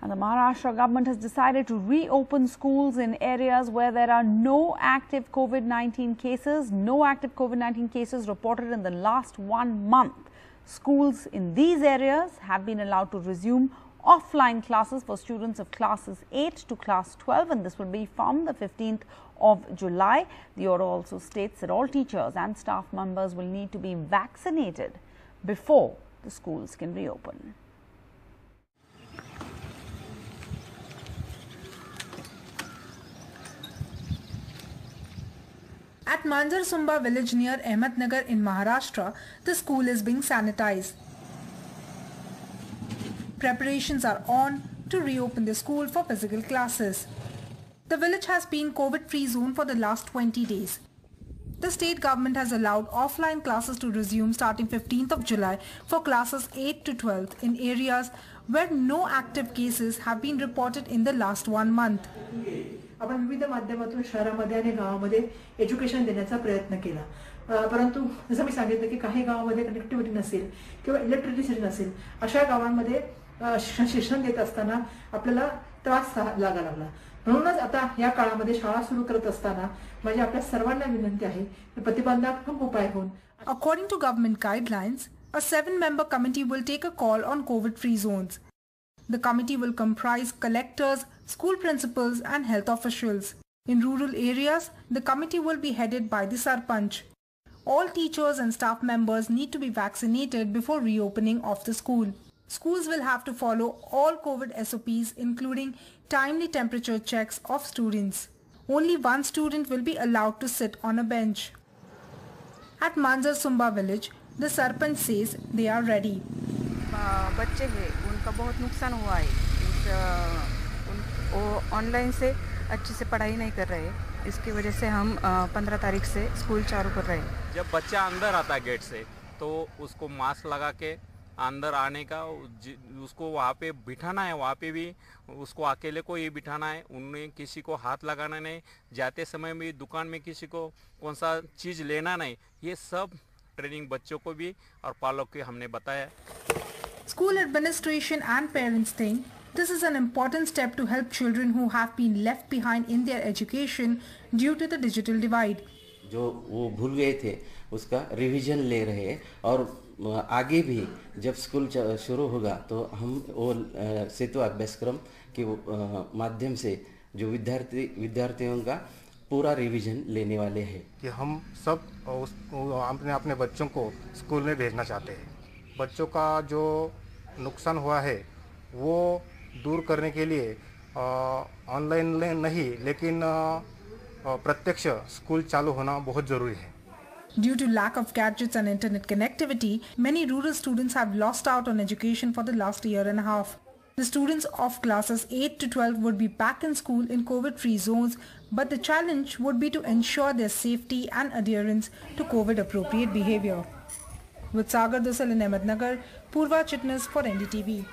And the Maharashtra government has decided to reopen schools in areas where there are no active COVID 19 cases, no active COVID 19 cases reported in the last one month. Schools in these areas have been allowed to resume offline classes for students of classes 8 to class 12 and this will be from the 15th of July. The order also states that all teachers and staff members will need to be vaccinated before the schools can reopen. At Manjarsumba village near Ahmednagar in Maharashtra, the school is being sanitized. Preparations are on to reopen the school for physical classes. The village has been COVID-free zone for the last 20 days. The state government has allowed offline classes to resume starting 15th of July for classes 8 to 12 in areas where no active cases have been reported in the last one month. अपन विविध मध्यम माध्यमातून शहरामध्ये आणि education देने का प्रयत्न केला परंतु जसं मी सांगितलं की काही गावामध्ये कनेक्टिव्हिटी नसेल किंवा इलेक्ट्रिसिटी नसेल अशा गावांमध्ये शिक्षण देत असताना आपल्याला त्रास लागा लागला आता या काळामध्ये शाळा सुरू करत असताना माझी आपल्या विनंती आहे प्रतिबंधात्मक उपाय हो according to government guidelines A seven member committee will take a call on COVID free zones. The committee will comprise collectors, school principals and health officials. In rural areas, the committee will be headed by the sarpanch. All teachers and staff members need to be vaccinated before reopening of the school. Schools will have to follow all COVID SOPs including timely temperature checks of students. Only one student will be allowed to sit on a bench. At Manzar Sumba village, the Sarpanch says they are ready. बच्चे हैं उनका बहुत नुकसान हुआ है वो online से अच्छे से पढ़ाई नहीं कर रहे इसकी वजह से हम पंद्रह तारीख से स्कूल चालू कर रहे हैं जब बच्चा अंदर आता है गेट से तो उसको मास्क लगा के अंदर आने का उसको वहाँ पे बिठाना है वहाँ पे भी उसको अकेले को ही बिठाना है उन्हें किसी को हाथ लगाना नहीं जाते समय भी दुकान में किसी को कौन सा चीज़ लेना नहीं ये सब ट्रेनिंग बच्चों को भी और पालक को हमने बताया School administration and parents think this is an important step to help children who have been left behind in their education due to the digital divide. जो वो भूल गए थे उसका रिवीजन ले रहे हैं और आगे भी जब स्कूल शुरू होगा तो हम वो सेतु अभ्यासक्रम के माध्यम से जो विद्यार्थी विद्यार्थियों का पूरा रिवीजन लेने वाले हैं कि हम सब उस, अपने अपने बच्चों को स्कूल में भेजना चाहते हैं बच्चों का जो नुकसान हुआ है वो दूर करने के लिए ऑनलाइन ले नहीं लेकिन प्रत्यक्ष स्कूल चालू होना बहुत ज़रूरी है Due to lack of gadgets and internet connectivity, many rural students have lost out on education for the last year and a half. The students of classes 8 to 12 would be back in school in COVID-free zones, but the challenge would be to ensure their safety and adherence to COVID-appropriate behavior. With Sagar Dosal in Ahmednagar, Purva Chitnis for NDTV.